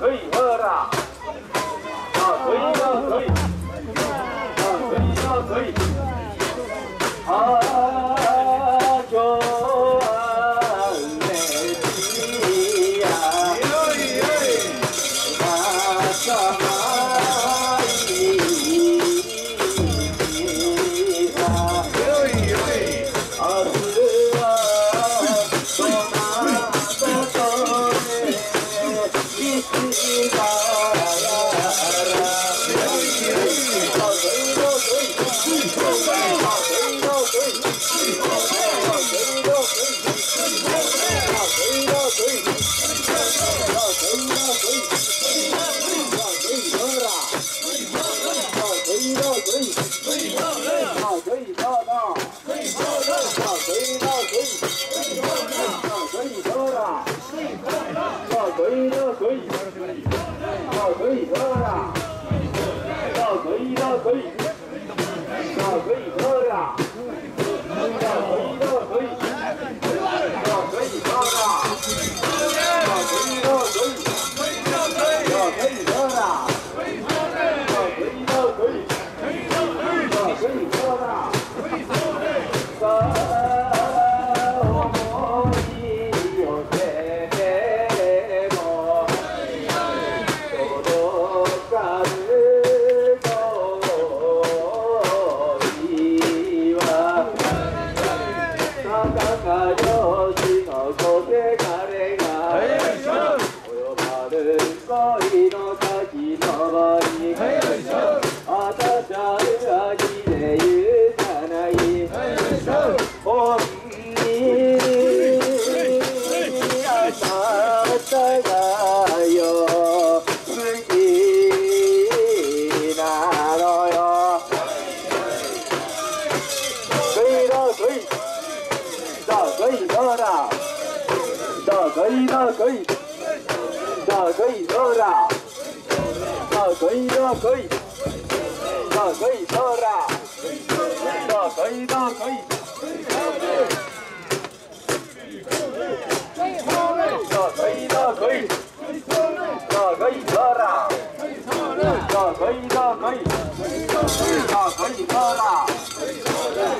可以喝的，可以的。啦的可以的可以。的可以的。啦的可以的可以。的可以的可以。的可以的啦的。可以的可以的可以。的啦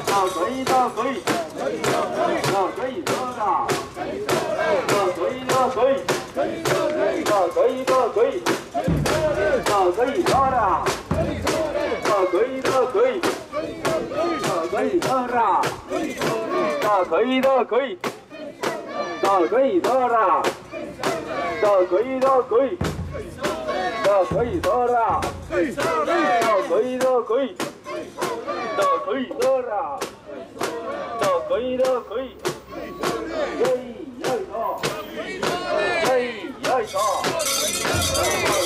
的可以的可以。可以的可以。的可以的啦的可以的可以。的可以的啦的可以的可以。的可以的啦的可以的可以。耶耶的耶耶的的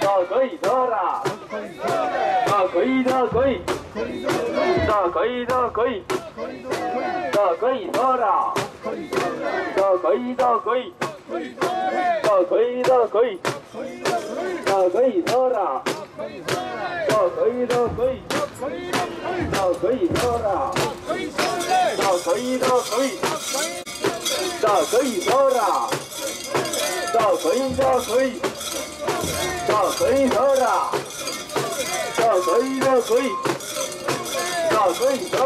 到可以到可以，到可以到可以，到可以到可以，到可以到可以，到可以到可以，到可以到可以，到可以到可以，到可以到可以，可以到可以，到可以到可以，可以到可以。这水以的可水的可以的可以的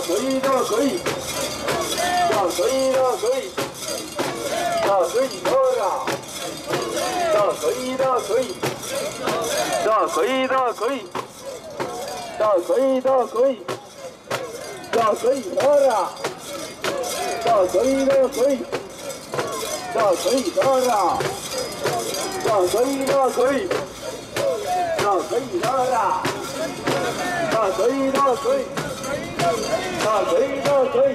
可以的可以的可以的可以的水以的可水的可以的可以的可以的可以的可以的可以的可以的可以这可以的啊，这可以的可以，这可以的啊，这可以的可以，这可以的可以，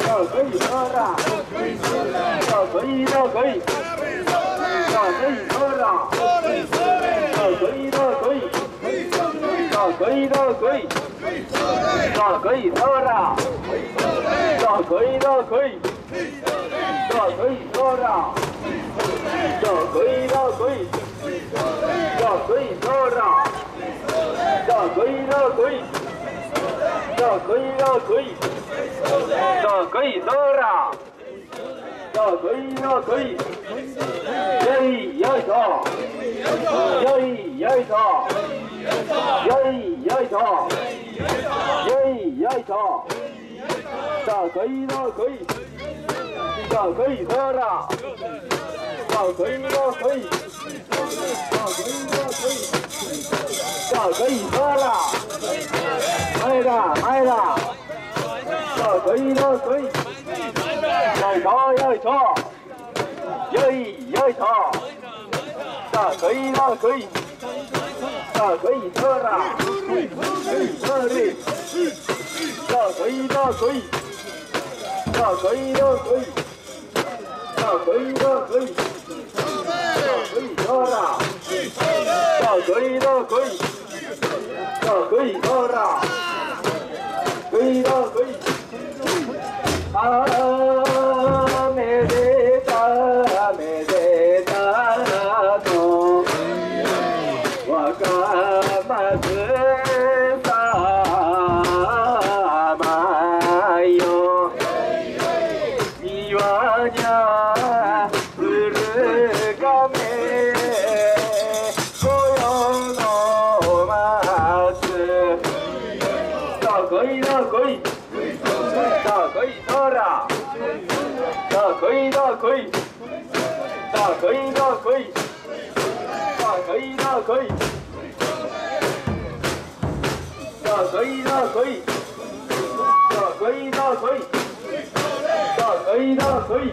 这可以的啊，这可以的可以，这可以的啊，这可以的可以，这可以的可以，这可以的啊，这可以的可以。可以可以漂亮，要可以要可以，要可以漂亮，可以要可以，要可以要可以，要可以漂亮，要可以要可以，要一要一套，要一要一套，要一，上可以了，可以。上可以喝啦，上可以的，可以。上可以的，可以。上可以喝啦，卖的，卖的。上可以的，可以。要茶，要可以一，要茶。上可以的，可以。上可以喝的，可以喝的。啊可以大可以大可以大可以大可以大可以大可以喝啦可以大可以大可以喝啦可以大可以啊可以这可以的可以这可以的可以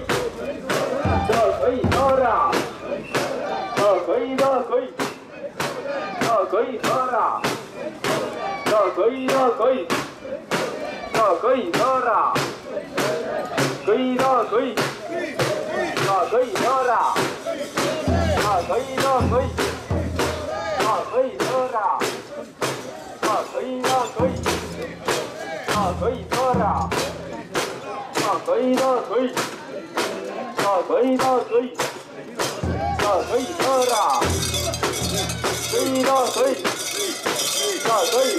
这可以喝的这可以的可以这可以喝的这可以的可以这可以喝的可以的可以这可以喝的这可以的可以这可以喝的可以的可以可以可以啊，可以的呀，啊，可以的，可以，啊，可以的，可以，啊，可以的，可以的，可以，可以的，可以，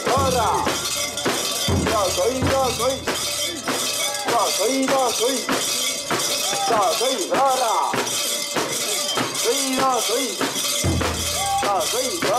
可以，可以的，可以，可以的呀，可以的，可以，啊，可以。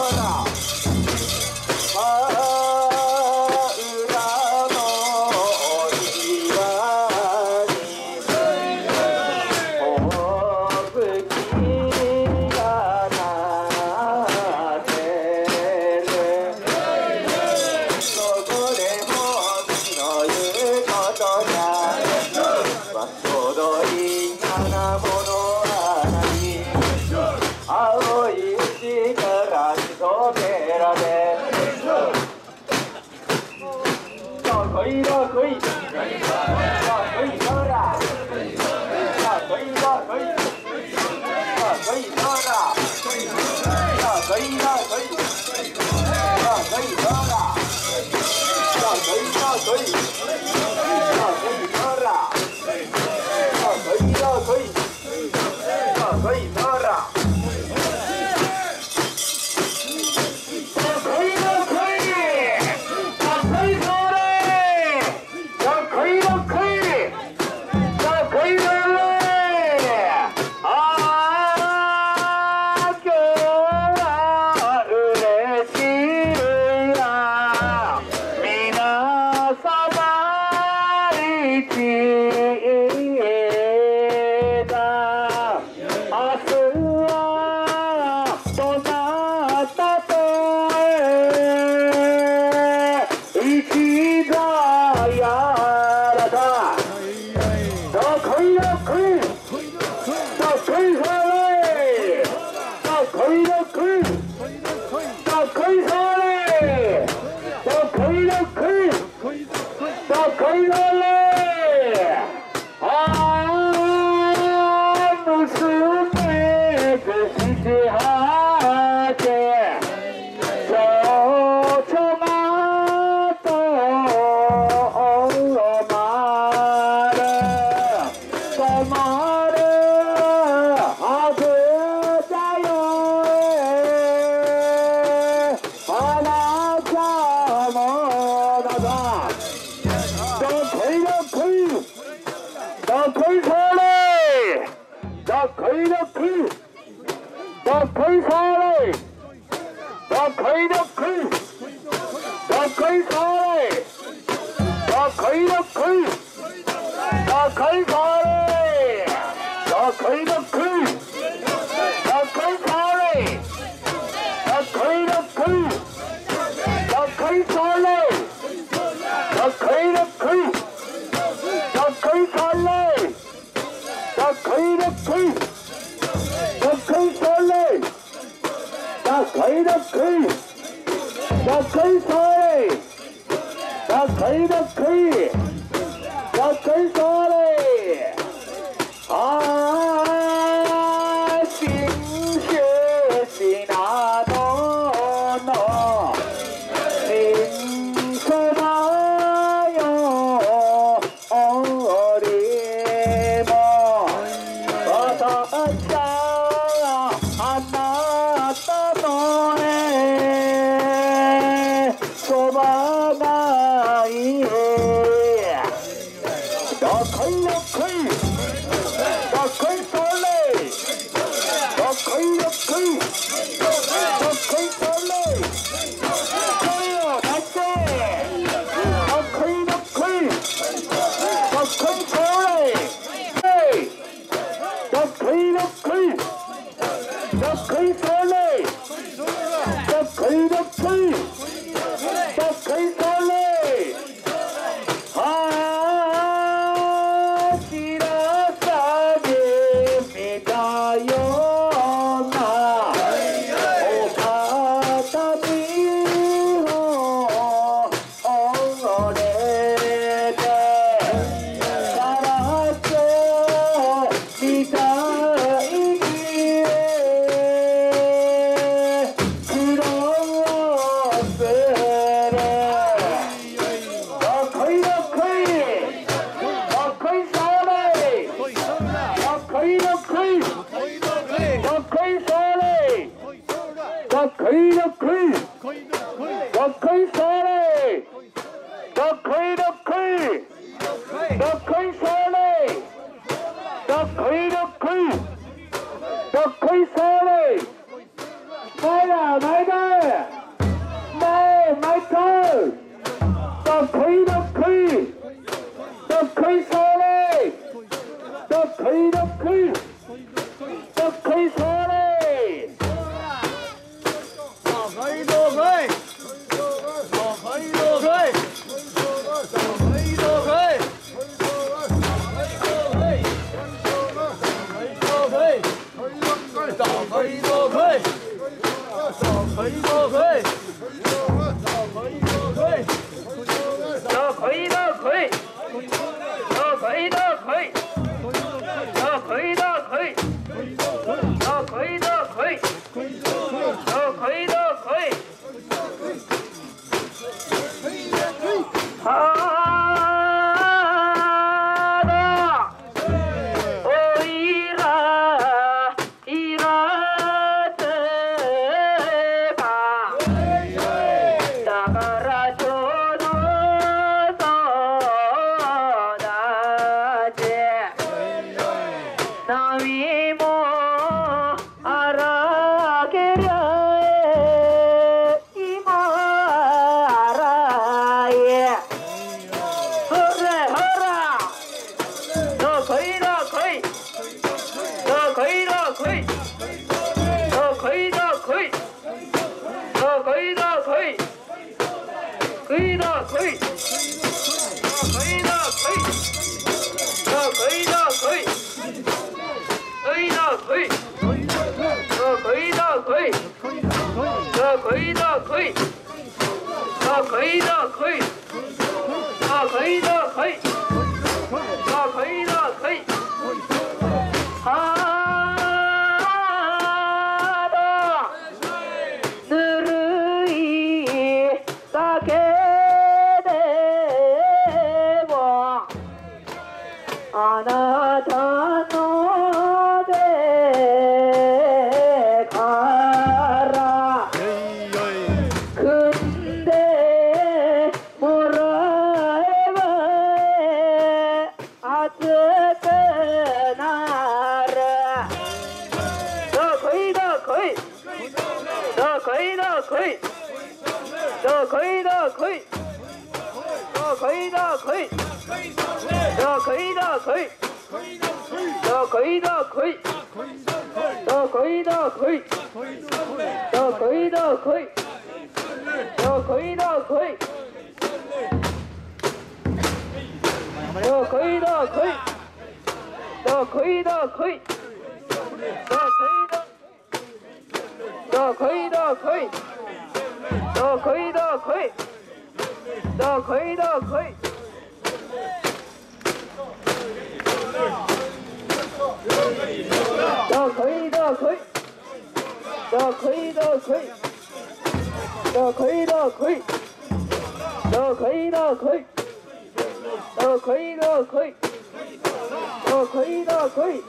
可以，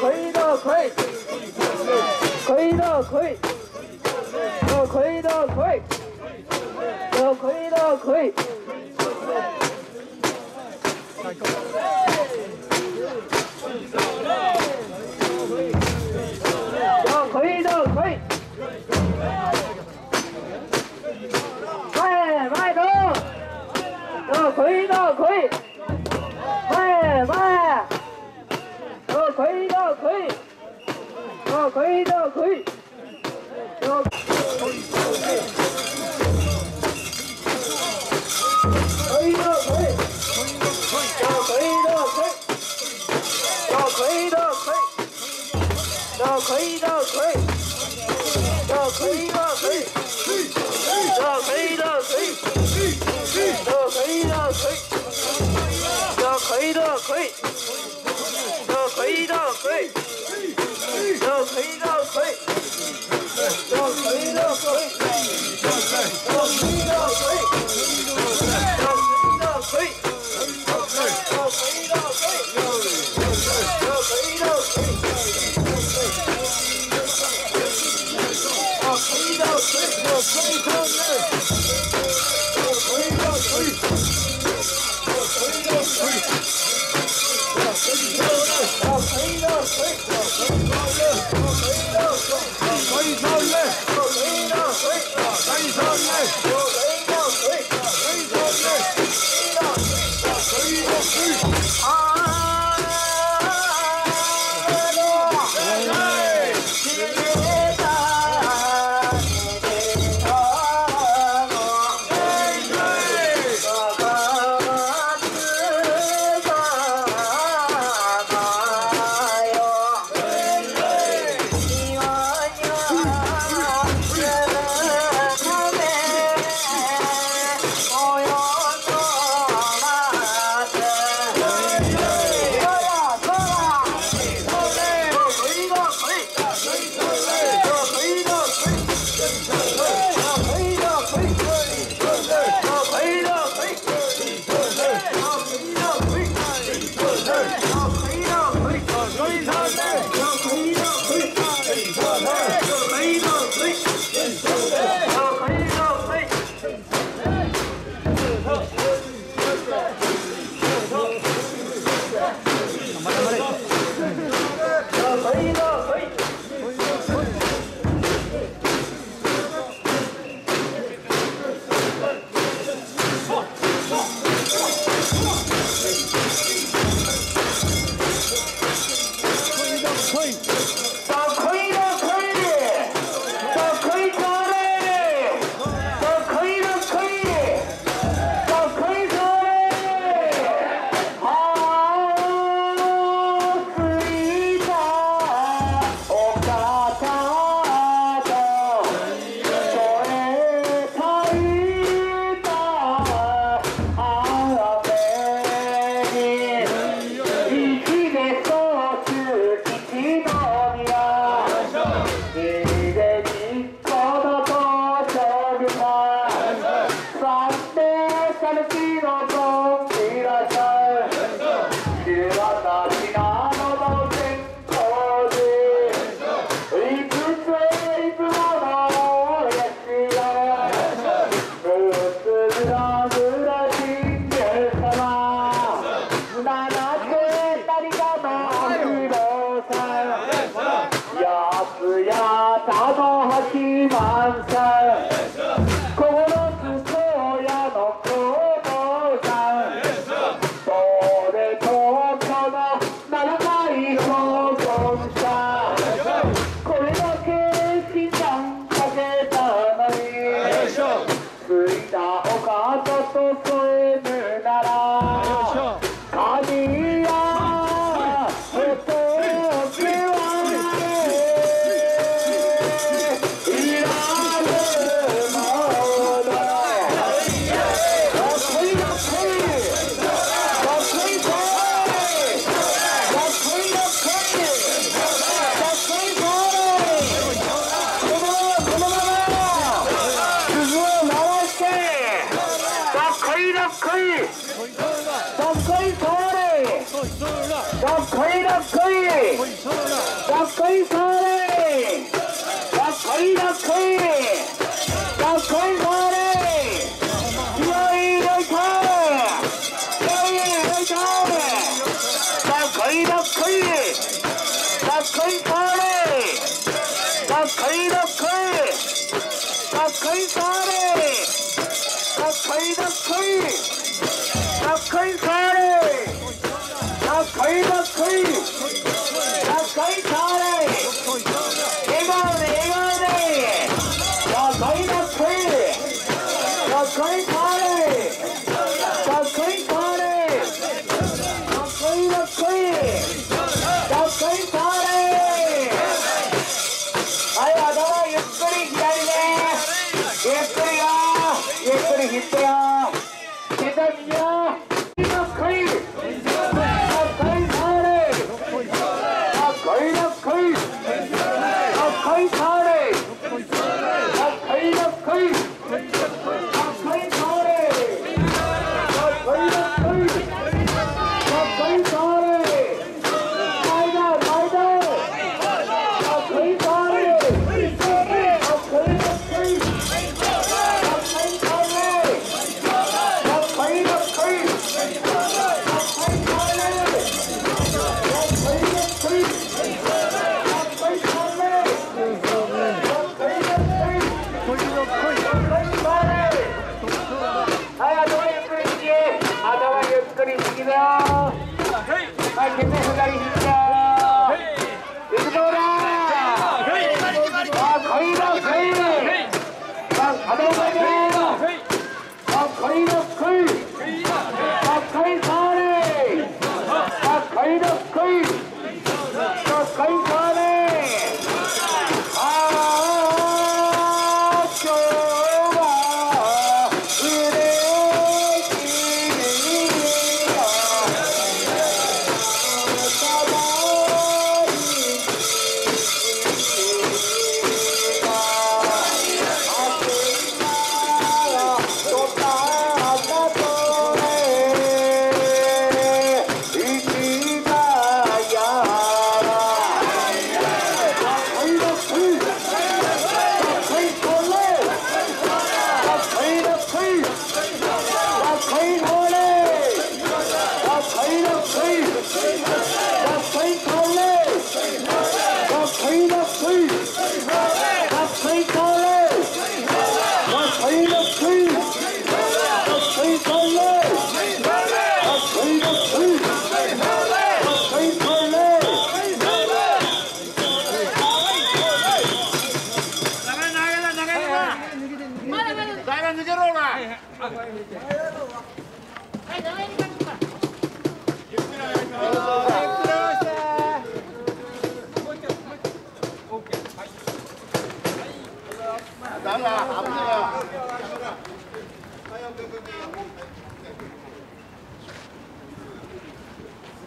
可以，可以，可以的，可以，可以的，可以，可以的，可以，可以的，可以，可以的，可以，可以的，可以。快，快走！可以的，可以。可以的，可以。的可以。的，可以。的可以。的，可以。可以的，可以。的可以。的，可以。的可以。的，可以。的可以。的，可以。的可以。的，可以。的可以。的，可以。的可以。的，可以。的可以。的，可以。可以可以可以让可以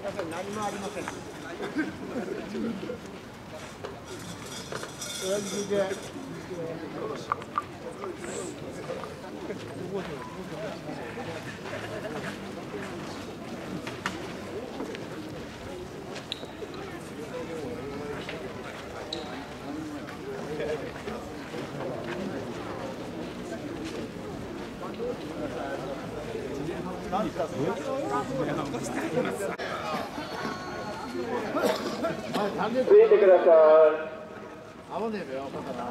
ません何もありません親父で動いてる何ですかついてください。合わねえよ、バカな。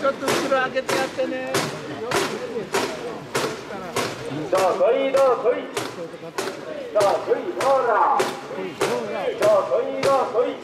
ちょっと袋開けてやってね。さあ、い、どう、来い。さあ、い、どう。さあ、い。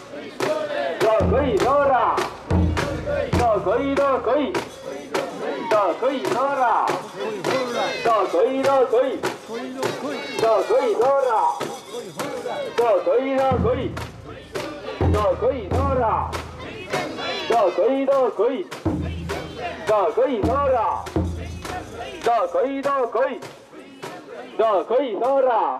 这可以偷的这可以的可以这可以偷的这可以的可以这可以偷的这可以的可以这可以偷的这可以的可以这可以偷的这可以的可以这可以偷的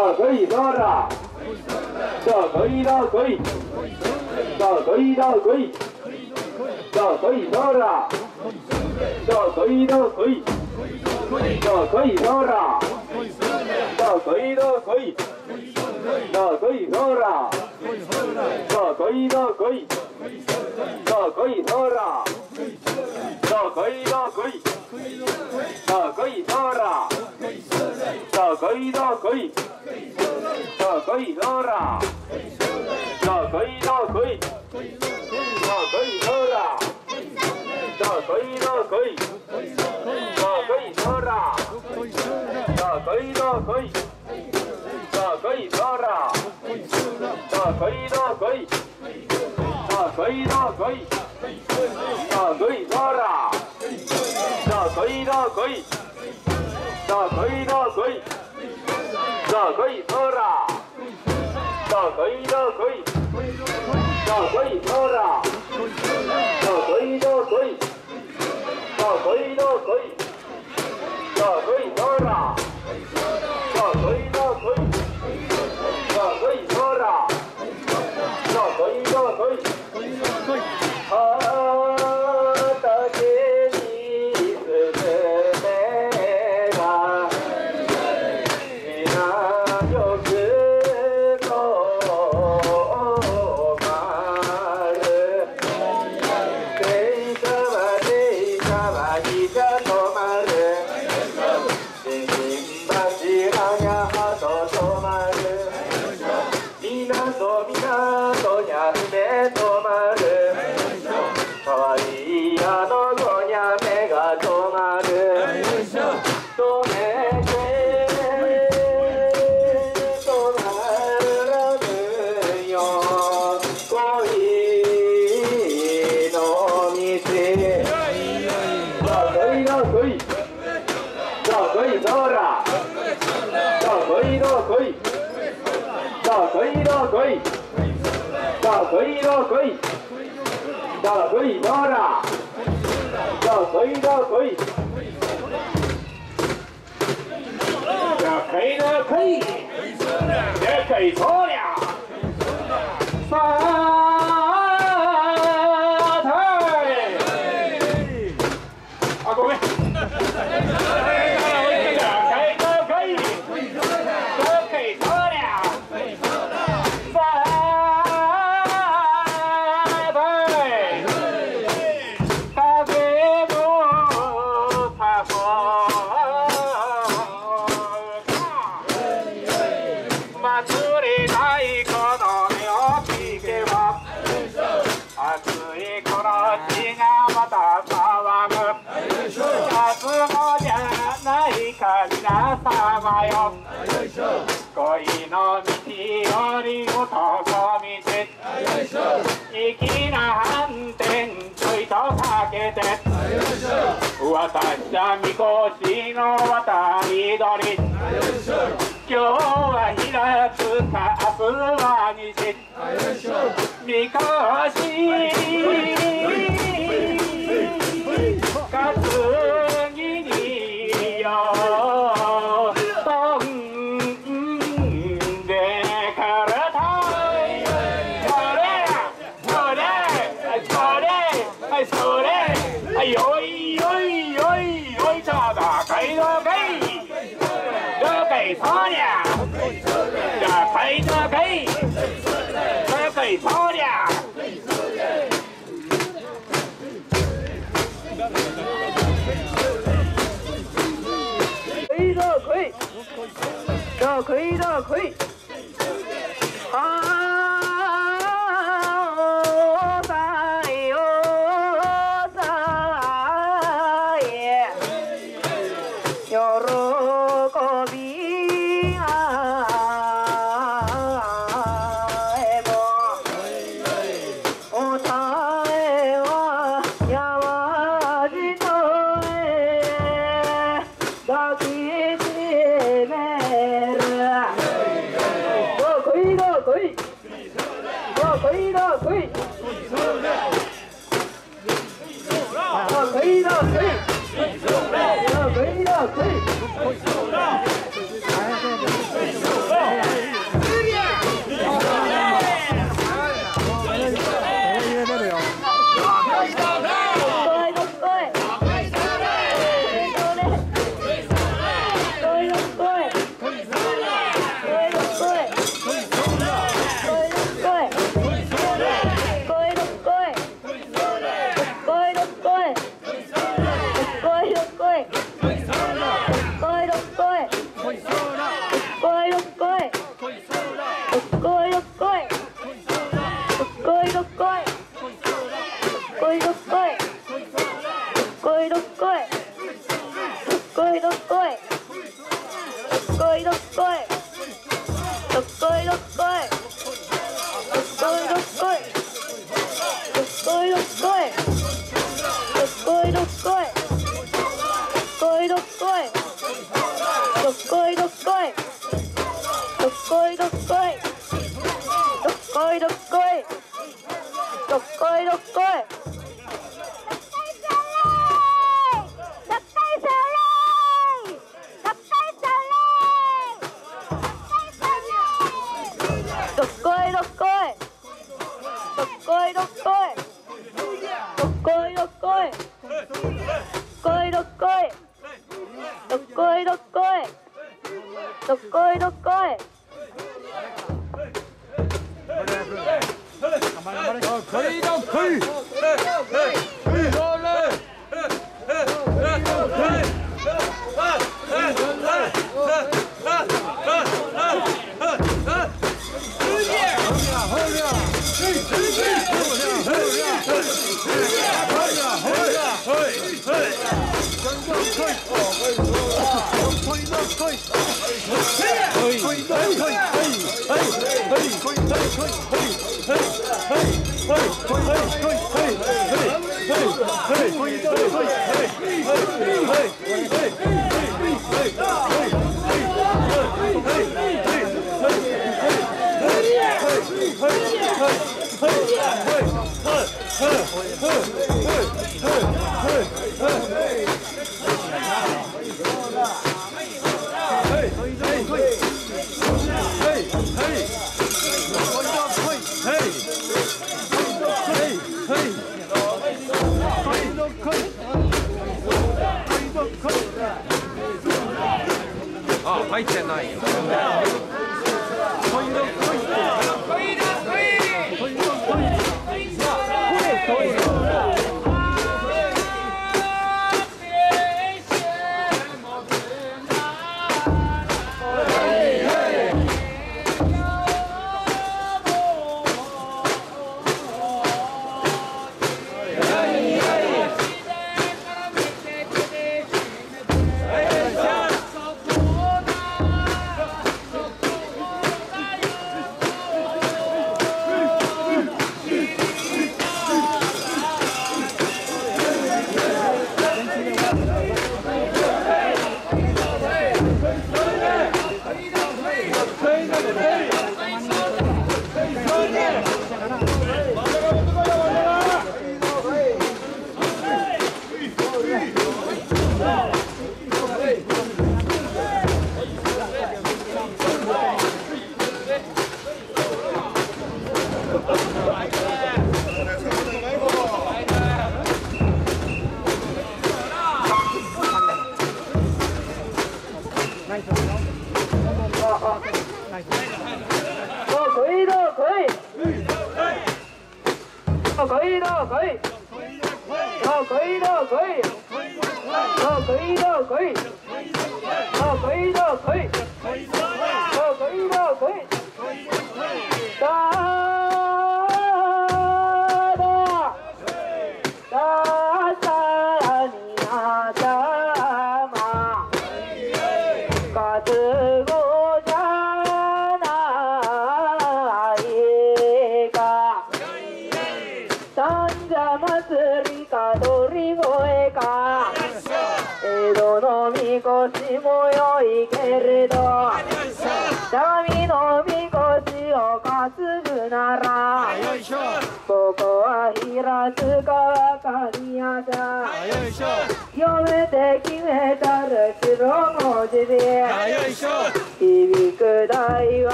这可以挑战这可以的可以这可以的可以这可以挑战这可以的可以这可以挑战这可以的可以这可以挑战这可以的可以这可以挑战这可以的可以这可以的啦，这可以的，可以，这可以的啦，这可以的，可以，这可以的啦，这可以的，可以，这可以的啦，这可以的，可以，这可以的啦，这可以的，可以，可以，可以。可以。的可以的可以。可以的可以可以。的可以可以的可以。可以的可以。可以的可以。可以可以 Ready? ゃみこしの渡り鳥今日は平塚明日は西みこし。担ぎによ。飛んでからたそれそれそれ。それ。それ。可以的可以。こいどっこい。どっこいどっこい。どっこいどっこい。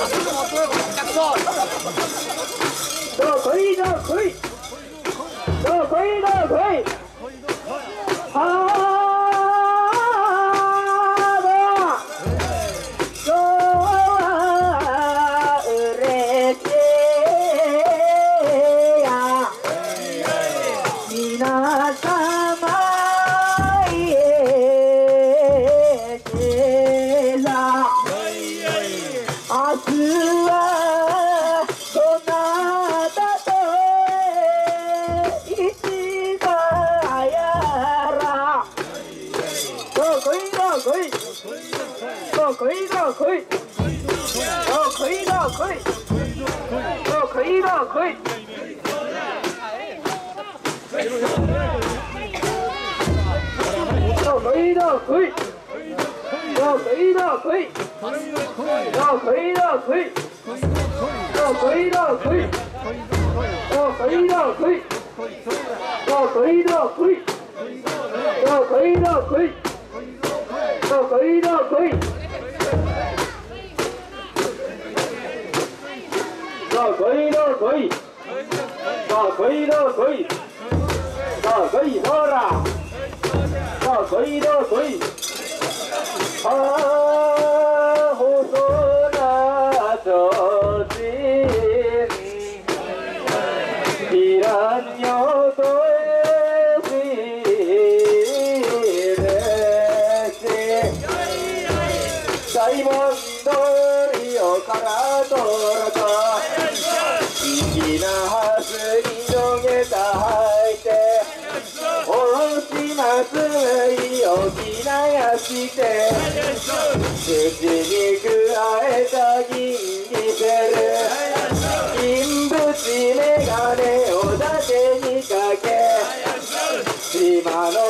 个毛，打四个毛，对，干要可以的可以，要可以的可以，要可以的可以，要可以的可以，要可以的可以，要可以的啦，要可以的可以，啊。して、口に加えた銀にせる、金縁メガネを盾にかけ、島の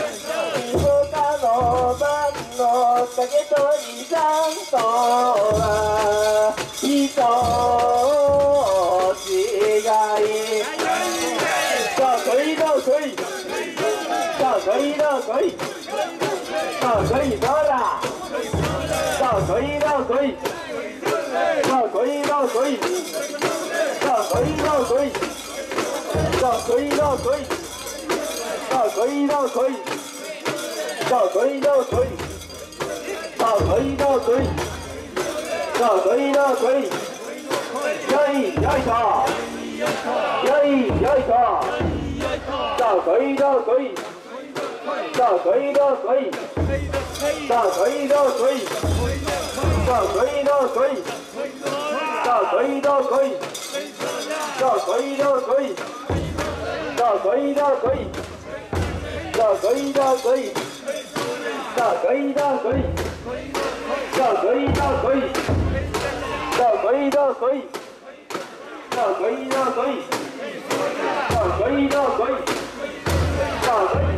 の酒と二三とは人違いさあ来いだ来いさあ来いだ来いさあ来いどうださあ来いだ来いさあ来いだ来いさあ来いだ来いさあ来いだ来いさあ来いだ来いさあ来いだ来い さあ来いだ来いさあ来いだ来いよいよいとよいよいとさあ来いだ来いさあ来いだ来いさあ来いだ来いさあ来いだ来いさあ 来いだ来いさあ来いだ来いさあ来いだ来いさあ来いだ来いさ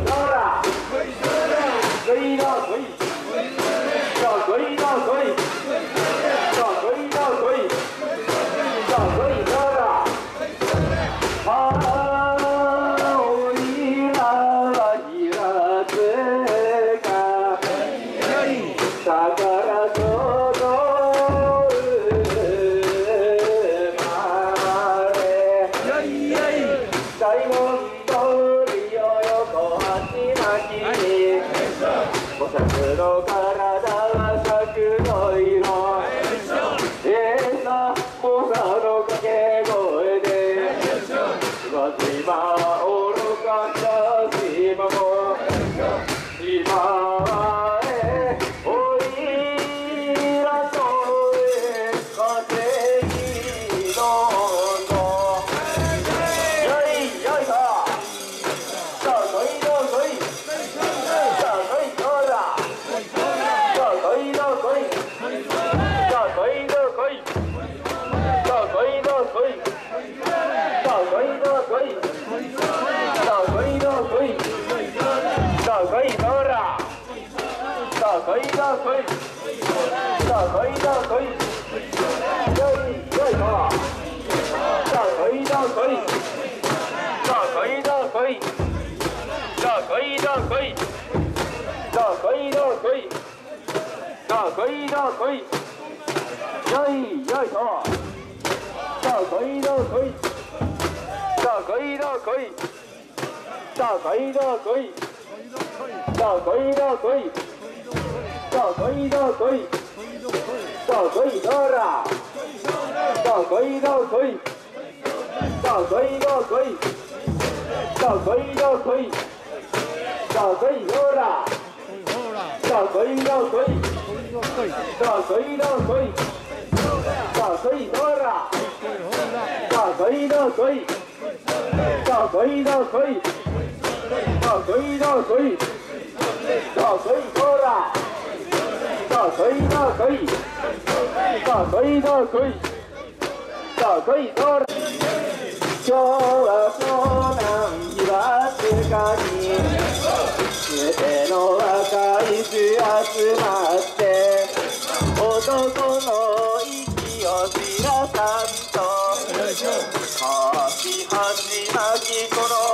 可以的，可以。可以，可以，走。这可以的，可以。这可以的，可以。这可以的，可以。这可以的，可以。这可以的，可以。这可以的，可以。可以的，可以。这可以的，可以。这可以的，可以。这可以的，可以。可以的，可以。倒可以倒可以倒可以倒了倒可以倒可以倒可以倒可以倒可以倒可以倒可以倒可以倒可以倒可以倒可以倒可以倒可以倒可以倒可以倒可以倒可以倒可以倒今日はそ湘南岩津かに全の若い衆集まって男の息を散らさんと星はまきこの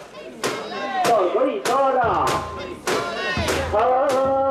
ごいそう。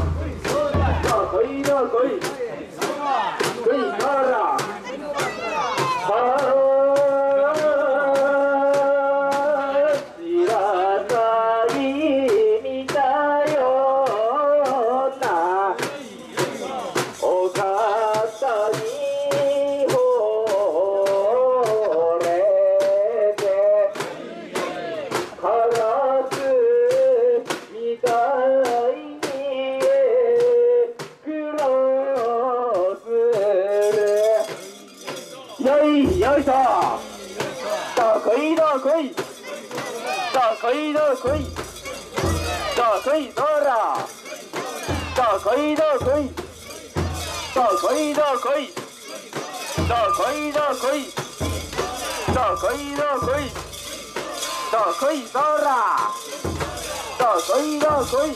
可以，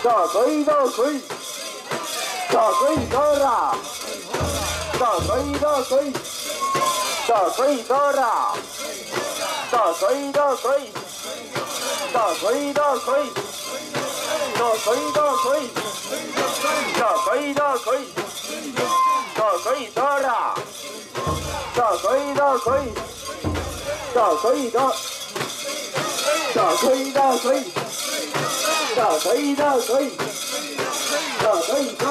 咋可以咋可以，咋可以咋啦？咋可以咋可以，咋可以咋啦？咋可以咋可以，咋可以咋可以，咋可以咋可以，咋可以咋可以，咋可以咋啦？咋可以咋可以，咋可以咋，咋可以咋可以。可以的，可以的，可以的，可以的。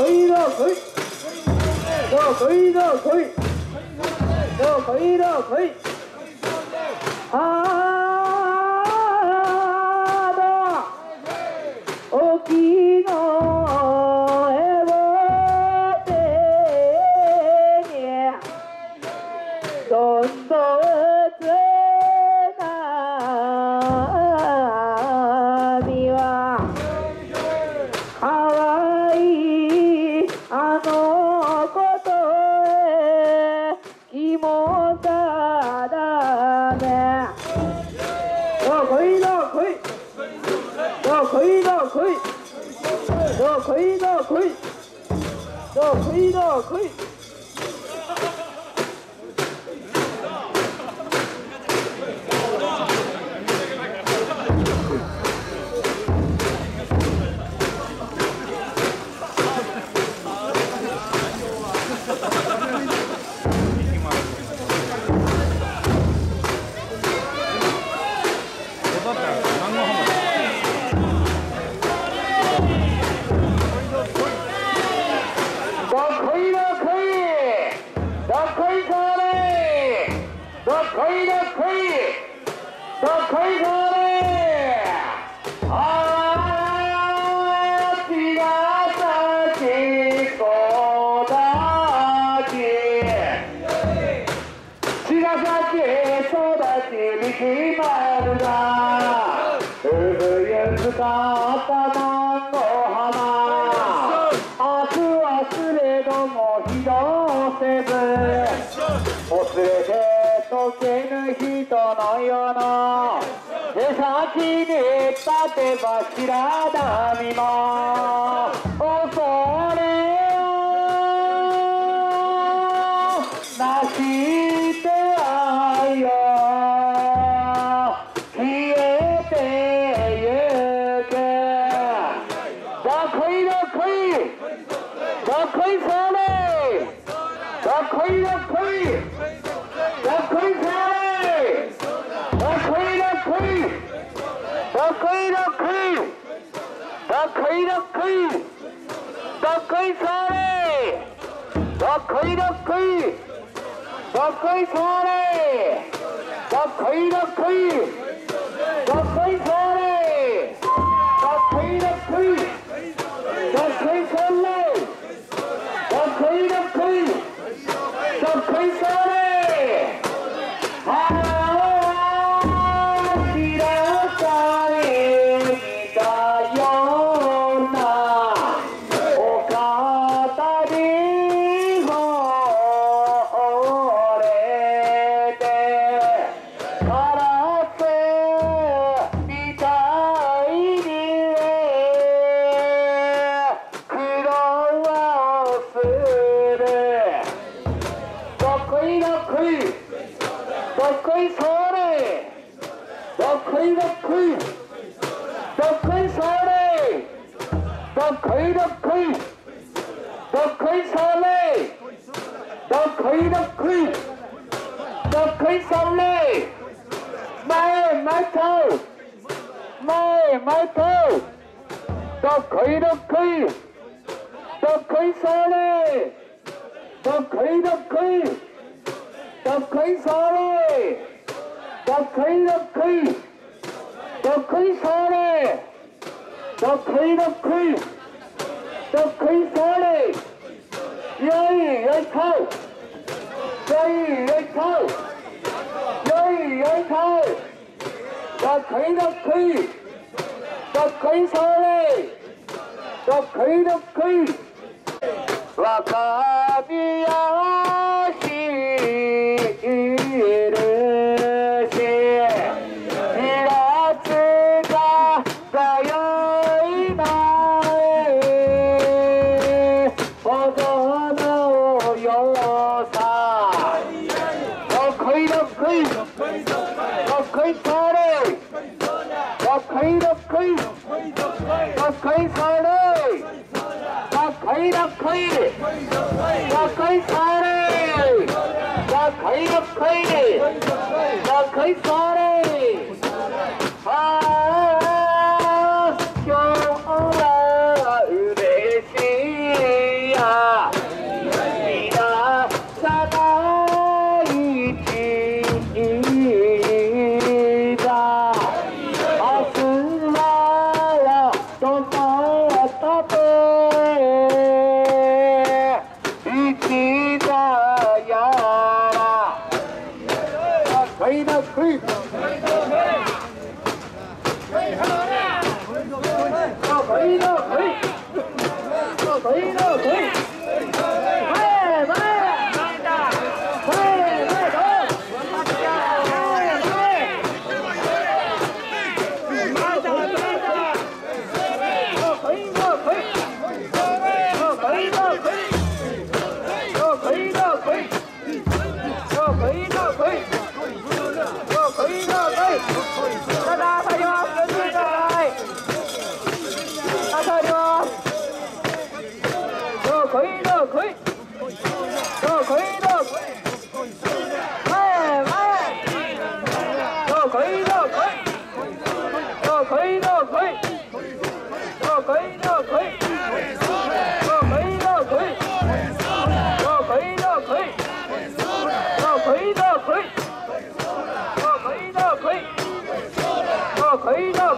こいどあ可以的可以。手柱だみも恐れをなして愛を消えてゆくどこいどこいどこいそれどこいどこいいどっこいどっこい座れどっこいどっこいどっこい座れどっこいどっこい please. La Sabia. 船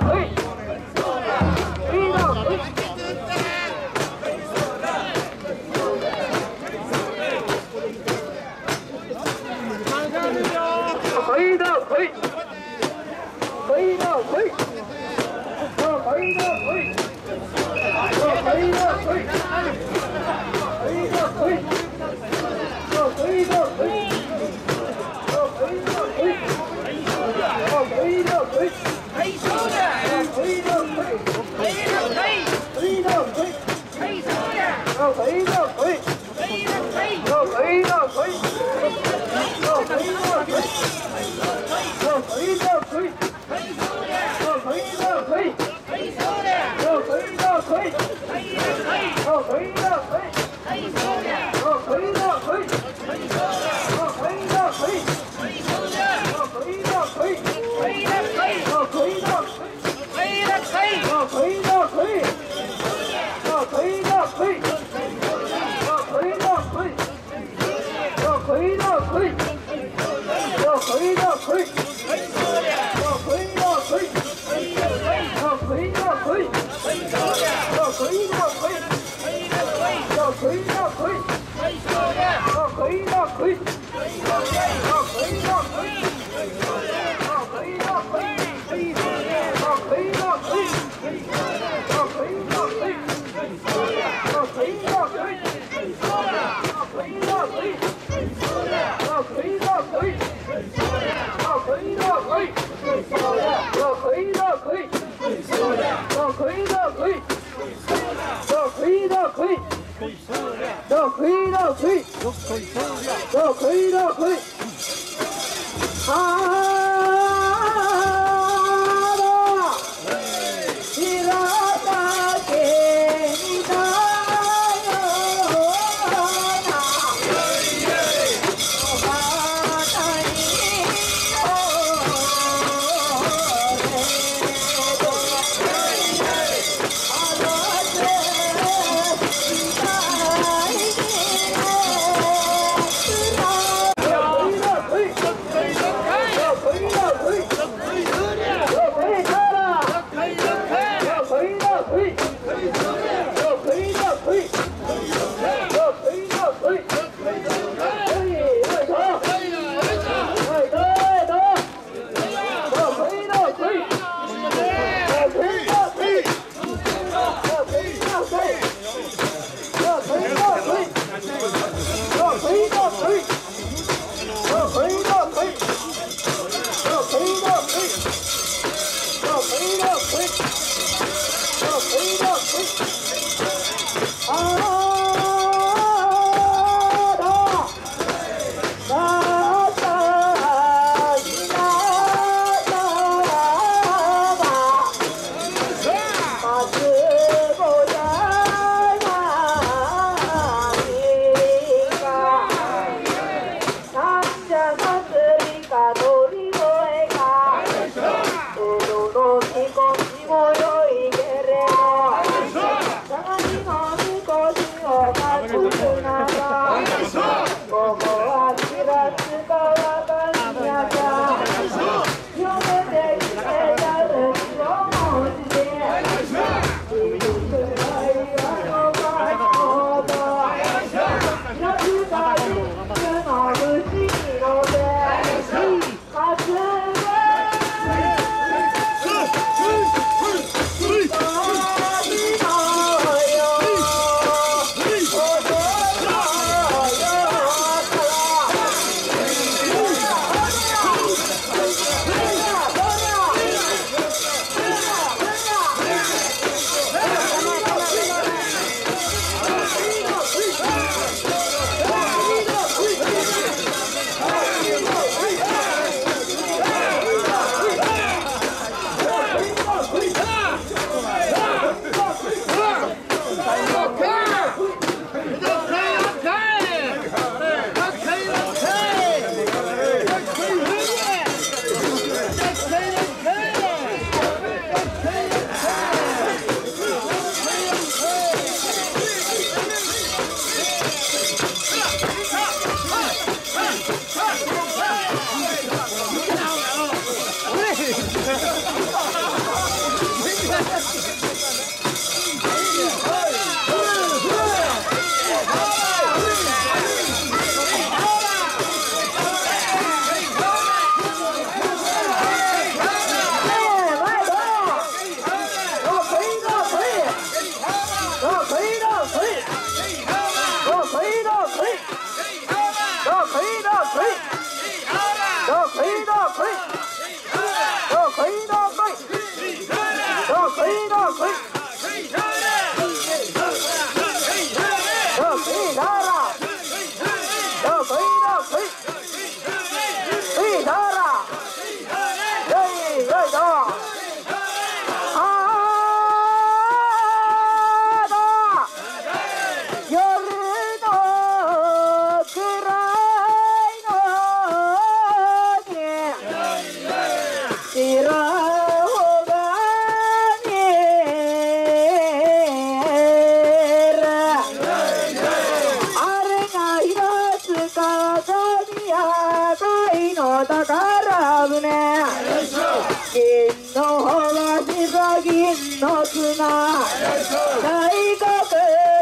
大国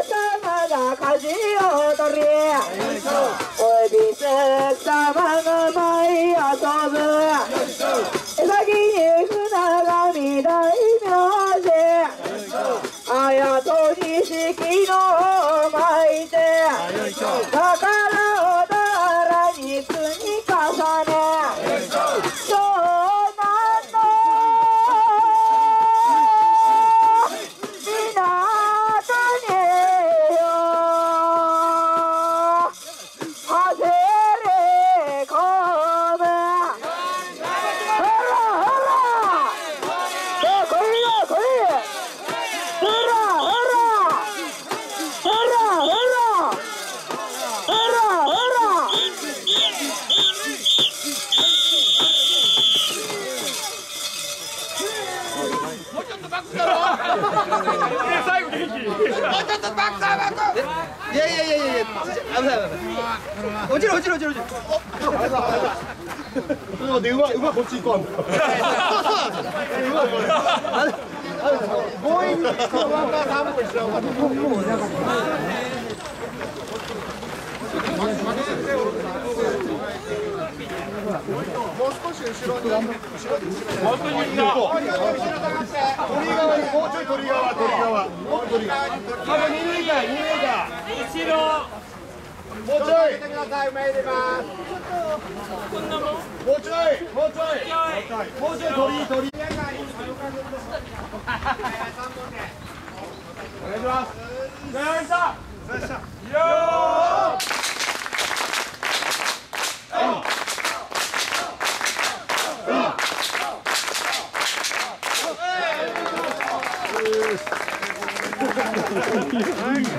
様が舵を取りおいびす様が舞い遊ぶょっ馬馬こっち行こう強引に。このバンカー半分に。しようかともう少し後ろに。後ろに。後ろに。行こう鳥側に。もうちょい鳥側鳥側もっと鳥側あと二塁か二塁か後ろもうちょいください前出ますこんなもんもうちょいもうちょいもうちょい鳥鳥お願いしますお願いしますよー